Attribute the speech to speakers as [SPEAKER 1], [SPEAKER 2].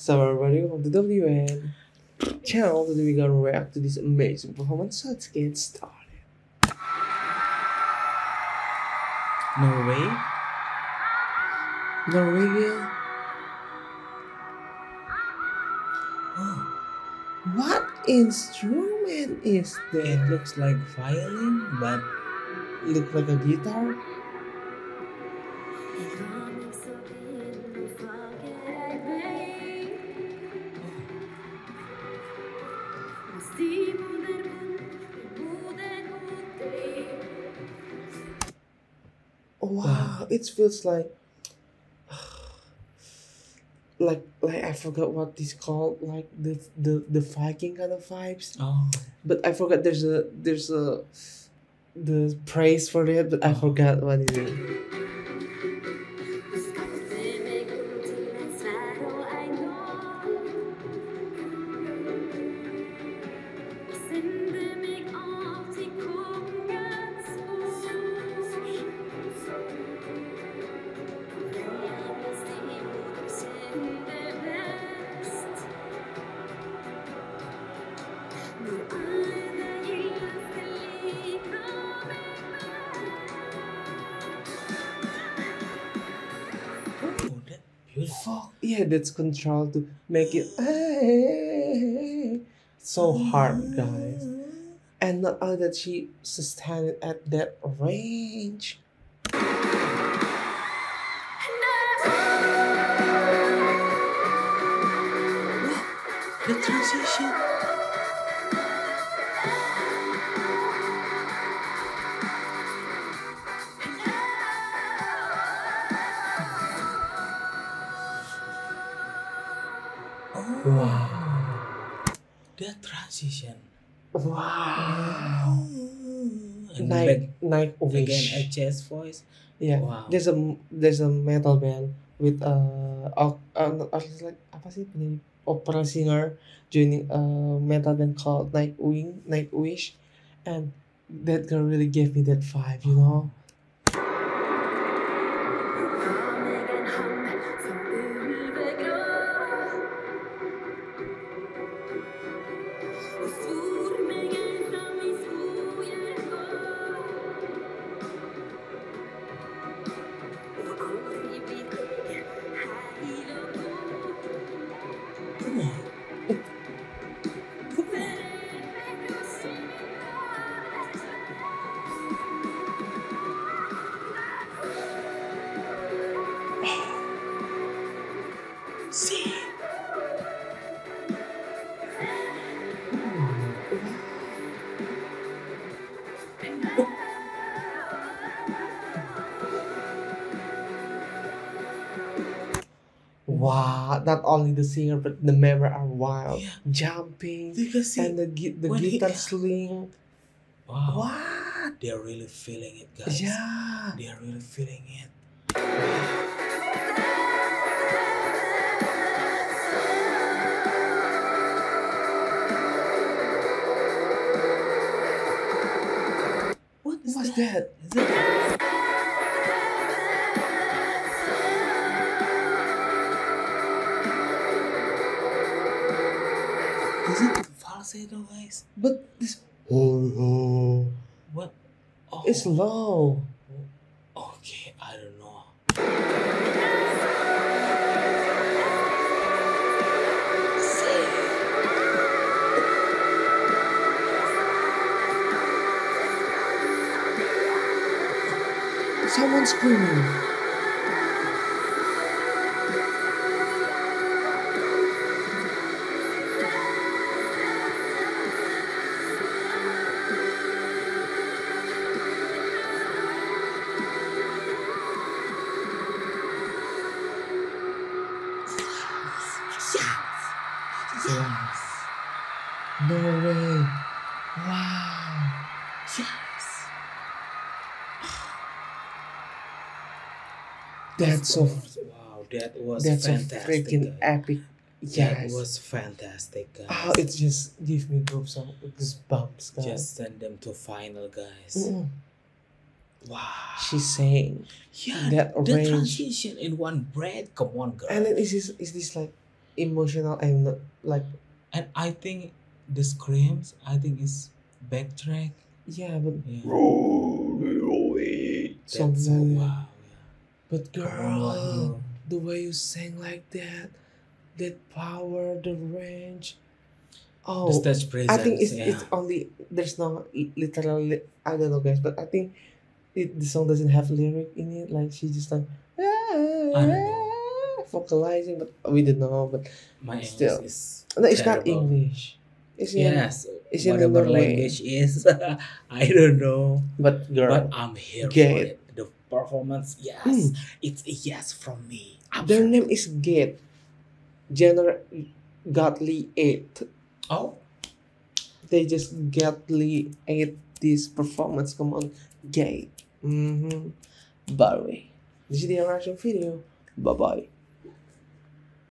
[SPEAKER 1] So everybody, welcome to WN channel. Today we're gonna react to this amazing performance. Let's get started.
[SPEAKER 2] Norway?
[SPEAKER 1] Norwegian.
[SPEAKER 2] Oh,
[SPEAKER 1] What instrument is
[SPEAKER 2] it looks like violin, but
[SPEAKER 1] Look like a guitar. Wow, mm. it feels like like like I forgot what this called like the the the Viking kind of vibes.
[SPEAKER 2] oh,
[SPEAKER 1] But I forgot there's a there's a the praise for it, but I forgot what it is.
[SPEAKER 2] That.
[SPEAKER 1] Fuck yeah, that's control to make it so hard, guys. And not only that, she sustained it at that range.
[SPEAKER 2] The transition.
[SPEAKER 1] Wow.
[SPEAKER 2] the transition.
[SPEAKER 1] Wow.
[SPEAKER 2] And
[SPEAKER 1] Night,
[SPEAKER 2] back
[SPEAKER 1] night
[SPEAKER 2] again a jazz voice.
[SPEAKER 1] Yeah,
[SPEAKER 2] Wow.
[SPEAKER 1] there's a there's a metal band with uh, uh, uh uh, like apa sih penyanyi opera singer joining a metal band called Nightwing Nightwish, and that girl really gave me that vibe, you know. Wow, not only the singer but the member are wild,
[SPEAKER 2] Yeah.
[SPEAKER 1] jumping,
[SPEAKER 2] see,
[SPEAKER 1] and the the
[SPEAKER 2] when he-
[SPEAKER 1] guitar sling.
[SPEAKER 2] wow,
[SPEAKER 1] What?
[SPEAKER 2] they're really feeling it, guys.
[SPEAKER 1] Yeah.
[SPEAKER 2] They're really feeling it. What is
[SPEAKER 1] What's
[SPEAKER 2] that?
[SPEAKER 1] that?
[SPEAKER 2] Is it? It falsetto, guys?
[SPEAKER 1] But this oh, oh.
[SPEAKER 2] What? Oh,
[SPEAKER 1] it's low.
[SPEAKER 2] okay. I don't know.
[SPEAKER 1] Someone screaming.
[SPEAKER 2] Yes.
[SPEAKER 1] That's so
[SPEAKER 2] wow. That was
[SPEAKER 1] that's so
[SPEAKER 2] fantastic.
[SPEAKER 1] freaking
[SPEAKER 2] guys.
[SPEAKER 1] epic.
[SPEAKER 2] That was fantastic, guys.
[SPEAKER 1] Oh, it just gives me groups of goosebumps, guys.
[SPEAKER 2] Just send them to final, guys.
[SPEAKER 1] Mm-mm.
[SPEAKER 2] Wow.
[SPEAKER 1] She's saying,
[SPEAKER 2] yeah,
[SPEAKER 1] that
[SPEAKER 2] the
[SPEAKER 1] range.
[SPEAKER 2] transition in one breath. Come on, girl.
[SPEAKER 1] and then is this is this like emotional and not like
[SPEAKER 2] And I think the screams, I think is backtrack.
[SPEAKER 1] Yeah, but
[SPEAKER 2] Yeah. That's
[SPEAKER 1] something
[SPEAKER 2] so
[SPEAKER 1] like that.
[SPEAKER 2] wow.
[SPEAKER 1] But
[SPEAKER 2] Come
[SPEAKER 1] girl,
[SPEAKER 2] uh,
[SPEAKER 1] the way you sang like that, that power, the range. Oh,
[SPEAKER 2] The stage presence.
[SPEAKER 1] I think it's
[SPEAKER 2] yeah.
[SPEAKER 1] it's only there's no li- literal li- I don't know guys, but I think it the song doesn't have lyric in it. Like she just like
[SPEAKER 2] don't ah,
[SPEAKER 1] vocalizing, but we don't know. But
[SPEAKER 2] My English
[SPEAKER 1] still.
[SPEAKER 2] is
[SPEAKER 1] no, it's not. English. It's in,
[SPEAKER 2] Yes,
[SPEAKER 1] it's in
[SPEAKER 2] whatever
[SPEAKER 1] way.
[SPEAKER 2] language is, I don't know.
[SPEAKER 1] But girl,
[SPEAKER 2] But I'm here for it. The performance, yes,
[SPEAKER 1] Hmm.
[SPEAKER 2] it's a yes from me.
[SPEAKER 1] their name is Gate. General Godly Eight.
[SPEAKER 2] Oh,
[SPEAKER 1] They just godly ate this performance. Come on, Gate. Mm-hmm. By the way, this is the reaction video. Bye bye.